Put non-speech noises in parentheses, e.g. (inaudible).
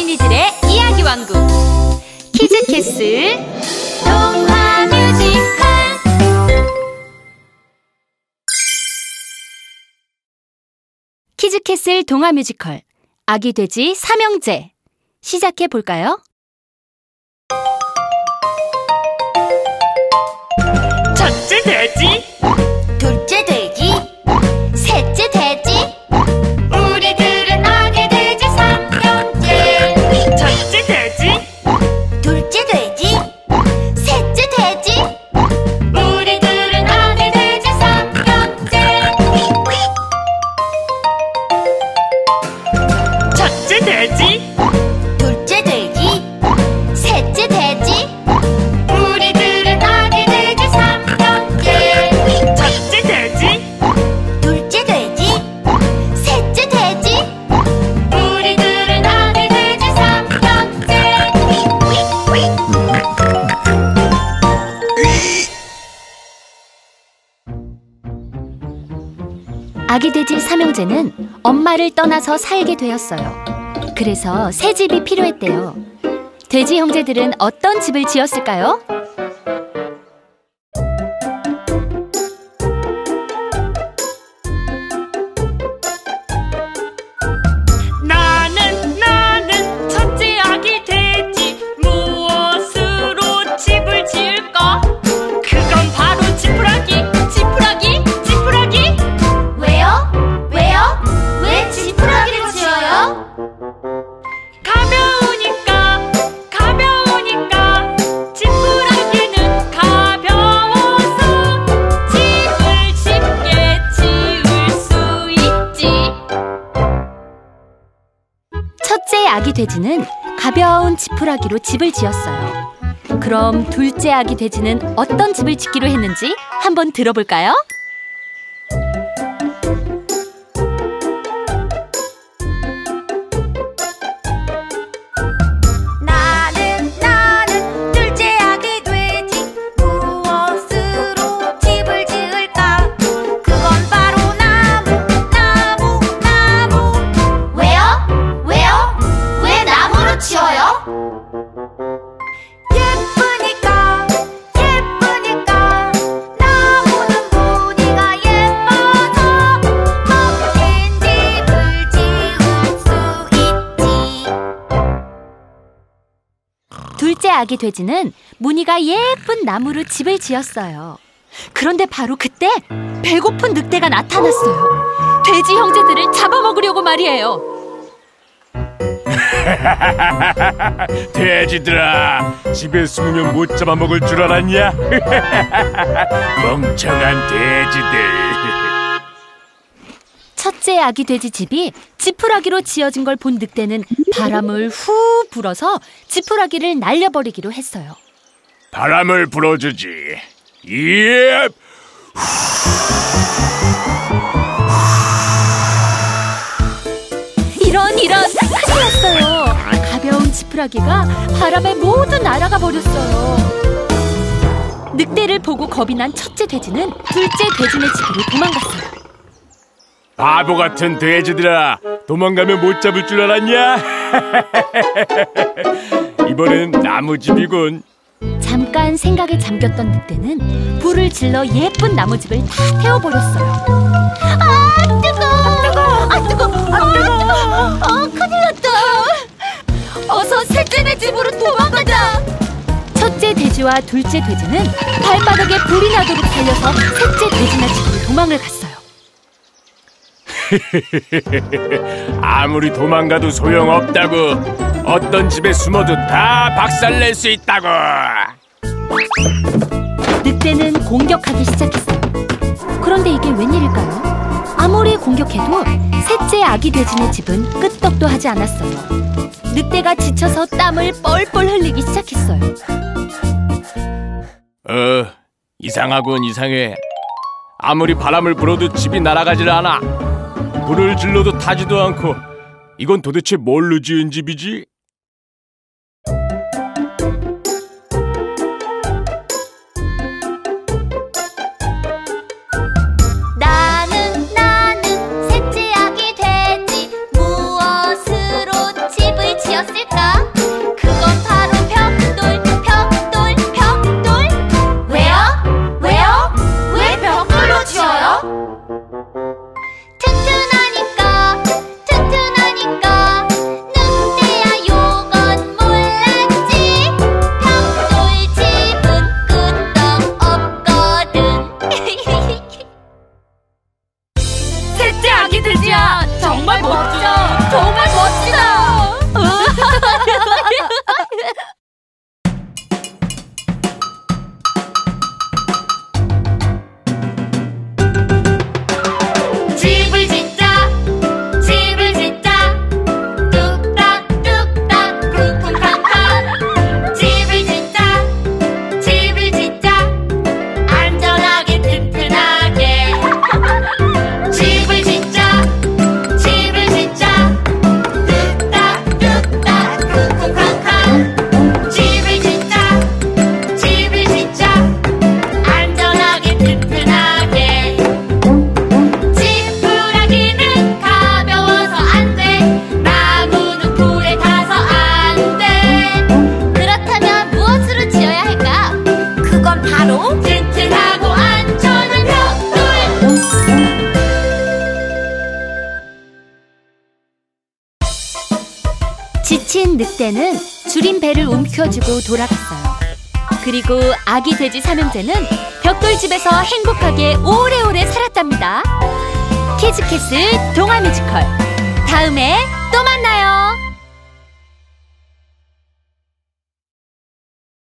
어린이들의 이야기 왕국. 키즈캐슬 동화 뮤지컬. 키즈캐슬 동화 뮤지컬 아기 돼지 삼형제. 시작해 볼까요? 첫째 돼지 아기 돼지 삼형제는 엄마를 떠나서 살게 되었어요. 그래서 새 집이 필요했대요. 돼지 형제들은 어떤 집을 지었을까요? 아기 돼지는 가벼운 지푸라기로 집을 지었어요. 그럼 둘째 아기 돼지는 어떤 집을 짓기로 했는지 한번 들어볼까요? 둘째 아기 돼지는 무늬가 예쁜 나무로 집을 지었어요. 그런데 바로 그때 배고픈 늑대가 나타났어요. 돼지 형제들을 잡아먹으려고 말이에요. (laughs) 돼지들아 집에 숨으면 못 잡아먹을 줄 알았냐? (laughs) 멍청한 돼지들 첫째 아기 돼지 집이 지푸라기로 지어진 걸 본 늑대는 바람을 후 불어서 지푸라기를 날려버리기로 했어요. 바람을 불어주지 예 이런 이런 큰일 났어요. 가벼운 지푸라기가 바람에 모두 날아가 버렸어요. 늑대를 보고 겁이 난 첫째 돼지는 둘째 돼지네 집으로 도망갔어요. 바보 같은 돼지들아 도망가면 못 잡을 줄 알았냐? (laughs) 이번엔 나무집이군 잠깐 생각에 잠겼던 늑대는 불을 질러 예쁜 나무집을 다 태워버렸어요. 아 뜨거! 아 뜨거! 아 뜨거! 아 뜨거! 아 큰일 났다! 어서 셋째네 집으로 도망가자! 첫째 돼지와 둘째 돼지는 발바닥에 불이 나도록 달려서 셋째 돼지네 집으로 도망을 갔어요. (laughs) 아무리 도망가도 소용없다고 어떤 집에 숨어도 다 박살낼 수 있다고 늑대는 공격하기 시작했어요. 그런데 이게 웬일일까요? 아무리 공격해도 셋째 아기 돼지네 집은 끄떡도 하지 않았어요. 늑대가 지쳐서 땀을 뻘뻘 흘리기 시작했어요. 어 이상하군 이상해 아무리 바람을 불어도 집이 날아가질 않아 불을 질러도 타지도 않고 이건 도대체 뭘로 지은 집이지? 지친 늑대는 주린 배를 움켜쥐고 돌아갔어요. 그리고 아기 돼지 삼형제는 벽돌집에서 행복하게 오래오래 살았답니다. 키즈캐슬 동화 뮤지컬 다음에 또 만나요.